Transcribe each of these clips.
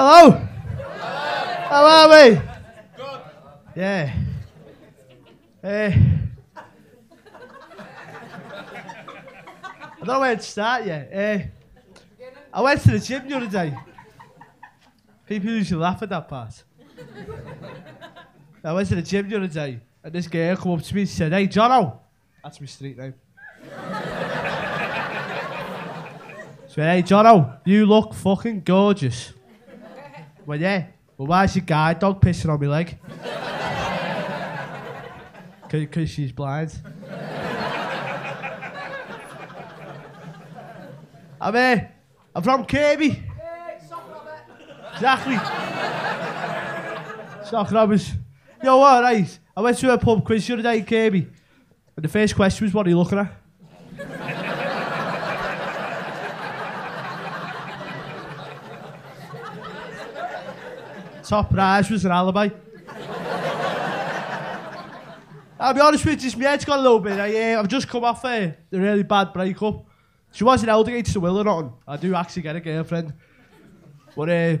Hello. How are we? Good. Yeah. Uh, I don't know where to start yet. Uh, I went to the gym the other day. People usually laugh at that part. I went to the gym the other day, and this girl come up to me and said, Hey, Jono. That's my street name. she went, Hey, Jono, you look fucking gorgeous. Well, yeah. Well, why is your guide dog pissing on my leg? Because she's blind. I'm here. I'm from Kirkby. Exactly. Sock robbers. Yo, what, right? I went to a pub quiz the other day in Kirkby. And the first question was, what are you looking at? Top prize was an alibi. I'll be honest with you, my head's got a little bit. I, uh, I've just come off uh, a really bad breakup. She wasn't Eldergate to will or nothing. I do actually get a girlfriend. But uh,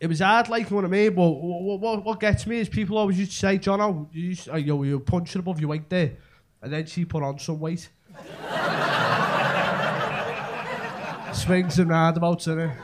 it was hard, like, you know what I mean? But what, what, what gets me is people always used to say, John, oh, you, used, uh, you, you're punching above your weight there. And then she put on some weight. Swings and roundabouts, innit?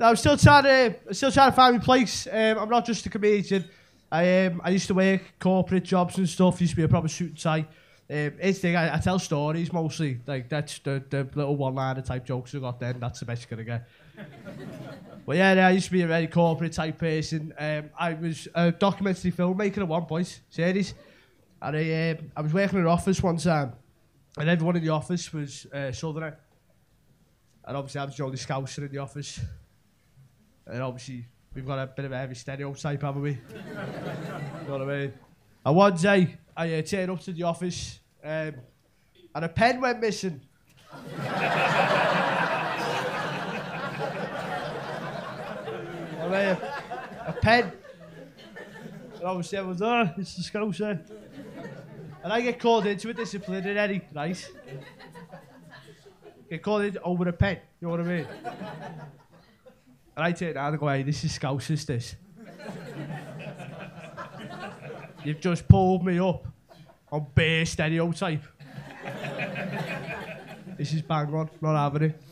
I'm still trying to, I'm still trying to find my place. Um, I'm not just a comedian. I um, I used to work corporate jobs and stuff. Used to be a proper suit and tie. Um, it's thing, I, I tell stories mostly. Like that's the, the little one-liner type jokes I got then. That's the best you're gonna get. but yeah, yeah, I used to be a very corporate type person. Um, I was a documentary filmmaker at one point, series, and I um, I was working in an office one time, and everyone in the office was uh, southerner, and obviously I was the only scouser in the office. And obviously, we've got a bit of a heavy stereotype, haven't we? you know what I mean? And one day, I uh, turned up to the office, um, and a pen went missing. I mean, a pen. And obviously, everyone's, oh, it's the scouser. And I get called into a disciplinary, right? Get called in over a pen, you know what I mean? I take that hey, this is Scousers, this. You've just pulled me up on bare stereotype. this is bang on, not having it.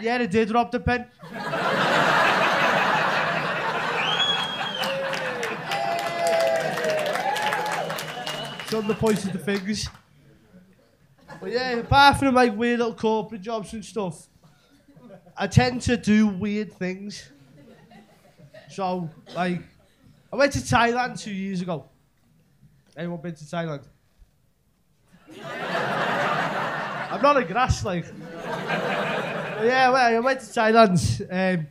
Yeah, I did drop the pen. Some the points of the fingers. But yeah, apart from like weird little corporate jobs and stuff, I tend to do weird things. So, like, I went to Thailand two years ago. Anyone been to Thailand? I'm not a grass, like. yeah, well, I went to Thailand. Um,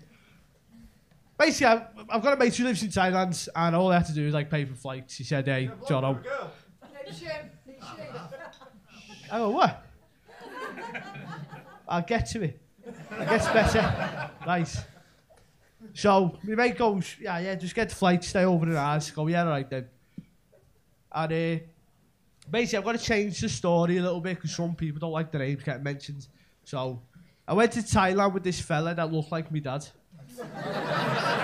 basically, I've, I've got a mate who lives in Thailand, and all I had to do is like pay for flights. He said, "Hey, John, oh, oh what? I'll get to it." It gets better. right. So, my mate goes, yeah, yeah, just get the flight, stay over in ours. Go, yeah, right then. And uh, basically, I've got to change the story a little bit because some people don't like the names getting mentioned. So, I went to Thailand with this fella that looked like my dad.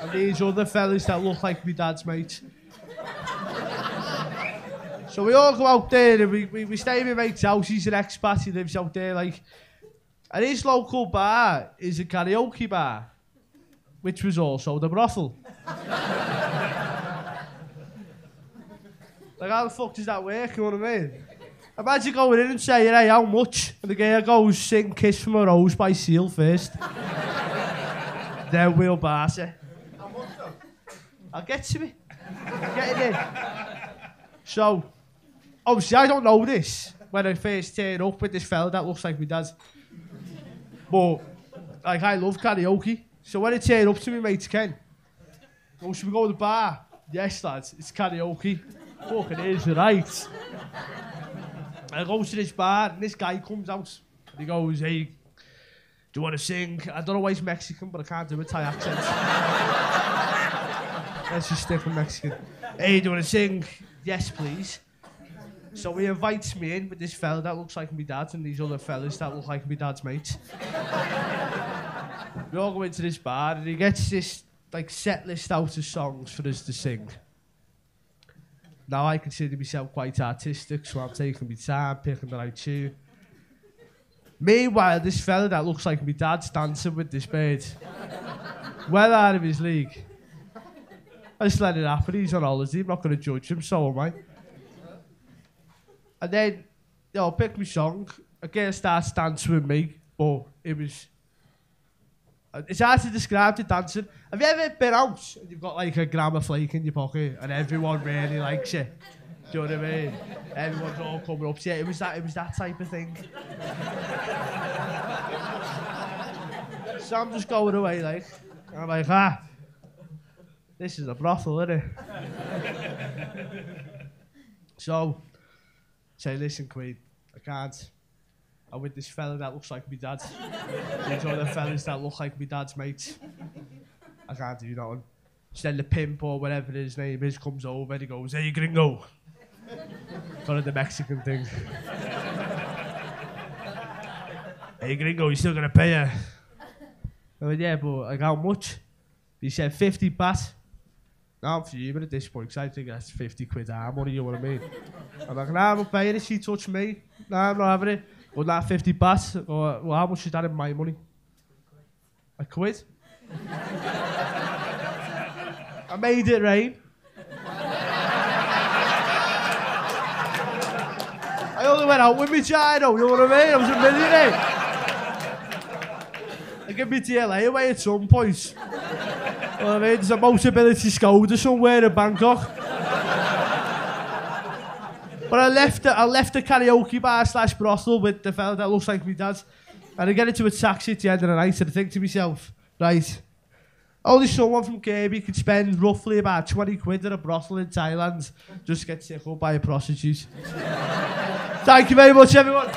and these other fellas that look like my dad's mates. So we all go out there and we, we, we stay in my mate's house. He's an expat, he lives out there. like. And his local bar is a karaoke bar, which was also the brothel. like, how the fuck does that work? You know what I mean? Imagine going in and saying, hey, how much? And the guy goes, sing Kiss from a Rose by Seal first. then we'll pass it. How much though? I'll get to it. Get it in. So, obviously, I don't know this when I first turn up with this fella that looks like my dad. But, like, I love karaoke. So when I turn up to me mate Ken, oh, should we go to the bar? Yes, lads, it's karaoke. Fucking is, right. I go to this bar, and this guy comes out, and he goes, hey, do you want to sing? I don't know why he's Mexican, but I can't do a Thai accent. Let's just stick with Mexican. hey, do you want to sing? Yes, please. So he invites me in with this fella that looks like my dad and these other fellas that look like my dad's mates. we all go into this bar and he gets this like set list out of songs for us to sing. Now I consider myself quite artistic, so I'm taking my time, picking the right tune. Meanwhile, this fella that looks like my dad's dancing with this bird. well out of his league. I just let it happen. He's on holiday. I'm not going to judge him, so am I. And then, you know, pick my song. A girl starts dancing with me, but it was. It's hard to describe the dancing. Have you ever been out and you've got like a gram of flake in your pocket and everyone really likes it? Do you know what I mean? Everyone's all coming up you. It was that, it was that type of thing. so I'm just going away, like, I'm like, ah, this is a brothel, isn't it? so, say, listen, Queen, I can't. I'm with this fella that looks like my dad. These other fellas that look like my dad's mates. I can't do nothing. So then the pimp or whatever his name is comes over and he goes, Hey, gringo. Kind of the Mexican thing. hey, gringo, you still gonna pay her? I went, yeah, but like how much? He said 50 baht. I'm fuming at this point because I think that's 50 quid our money, you know what I mean? I'm like, nah, I'm not paying it, she touched me. Nah, I'm not having it. Well, that 50 baht, or well, how much is that in my money? A quid? I made it rain. I only went out with me Chino, you know what I mean? I was a millionaire. I get me to LA away at some point. What I mean? There's a Motability Skoda somewhere in Bangkok. But I left the, I left the karaoke bar slash brothel with the fella that looks like me dad. And I get into a taxi at the end of the night and I think to myself, right, only someone from Kirkby could spend roughly about 20 quid at a brothel in Thailand just to get sick oh, up by a prostitute. Thank you very much, everyone.